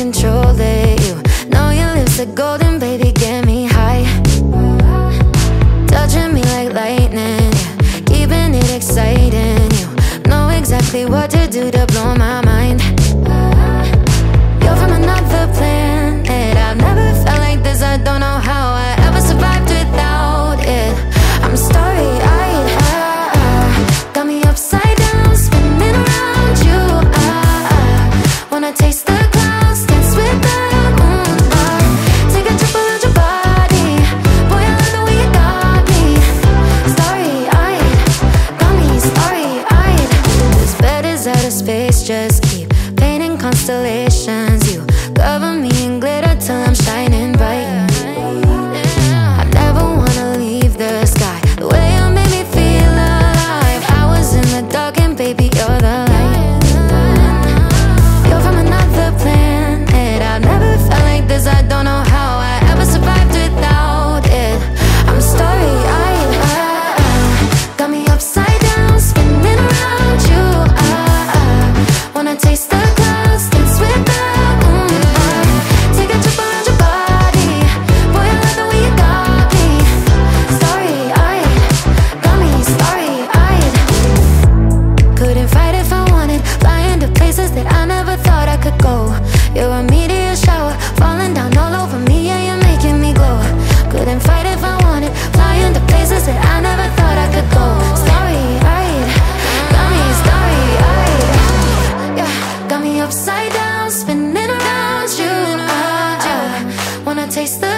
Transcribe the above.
control it. You know your lips are golden, baby, get me high. Touching me like lightning, yeah. keeping it exciting. You know exactly what to do to blow my mind. You're from another planet. I've never felt like this, I don't know how I ever survived without it. I'm starry-eyed, uh, got me upside down Spinning around you, ah, ah. wanna taste the just keep painting constellations. taste the